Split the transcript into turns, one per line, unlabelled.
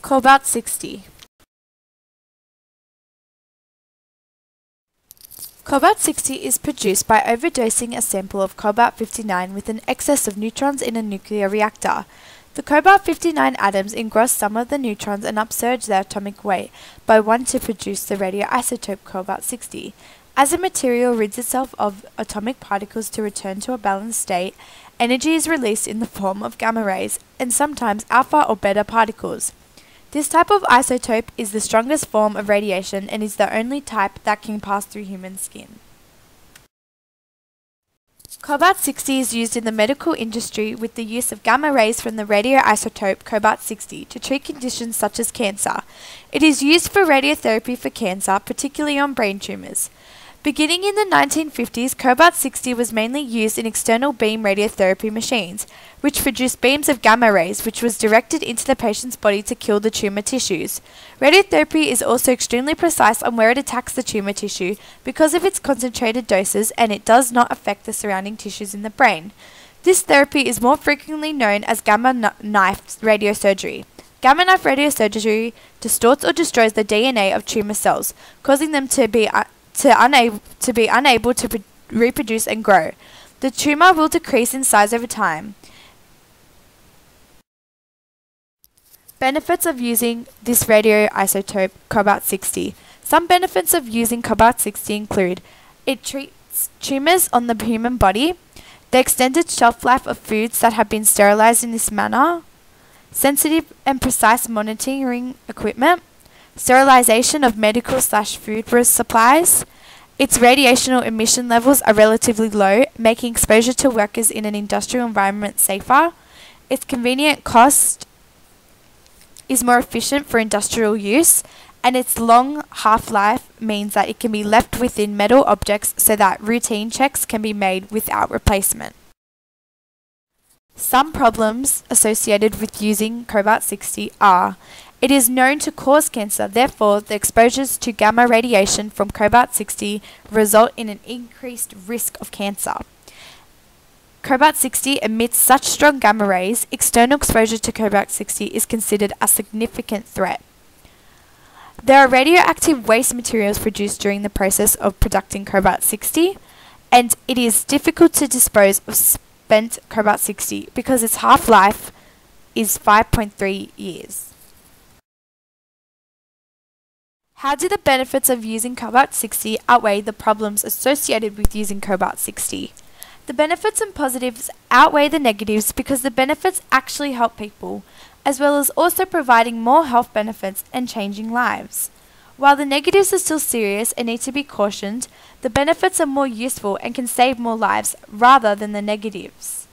Cobalt 60 Cobalt 60 is produced by overdosing a sample of cobalt 59 with an excess of neutrons in a nuclear reactor. The cobalt 59 atoms engross some of the neutrons and upsurge their atomic weight by 1 to produce the radioisotope cobalt 60. As a material rids itself of atomic particles to return to a balanced state, energy is released in the form of gamma rays and sometimes alpha or beta particles. This type of isotope is the strongest form of radiation and is the only type that can pass through human skin. Cobalt 60 is used in the medical industry with the use of gamma rays from the radioisotope cobalt 60 to treat conditions such as cancer. It is used for radiotherapy for cancer, particularly on brain tumours. Beginning in the 1950s, cobalt 60 was mainly used in external beam radiotherapy machines, which produced beams of gamma rays which was directed into the patient's body to kill the tumour tissues. Radiotherapy is also extremely precise on where it attacks the tumour tissue because of its concentrated doses and it does not affect the surrounding tissues in the brain. This therapy is more frequently known as gamma knife radiosurgery. Gamma knife radiosurgery distorts or destroys the DNA of tumour cells, causing them to be uh, to, unable, to be unable to reproduce and grow. The tumour will decrease in size over time. Benefits of using this radioisotope cobalt 60. Some benefits of using cobalt 60 include it treats tumours on the human body, the extended shelf life of foods that have been sterilised in this manner, sensitive and precise monitoring equipment, sterilization of medical slash food supplies. Its radiational emission levels are relatively low, making exposure to workers in an industrial environment safer. Its convenient cost is more efficient for industrial use, and its long half life means that it can be left within metal objects so that routine checks can be made without replacement. Some problems associated with using cobalt 60 are it is known to cause cancer, therefore, the exposures to gamma radiation from cobalt 60 result in an increased risk of cancer. Cobalt 60 emits such strong gamma rays, external exposure to cobalt 60 is considered a significant threat. There are radioactive waste materials produced during the process of producing cobalt 60, and it is difficult to dispose of spent cobalt 60 because its half life is 5.3 years. How do the benefits of using Cobalt 60 outweigh the problems associated with using Cobalt 60? The benefits and positives outweigh the negatives because the benefits actually help people, as well as also providing more health benefits and changing lives. While the negatives are still serious and need to be cautioned, the benefits are more useful and can save more lives rather than the negatives.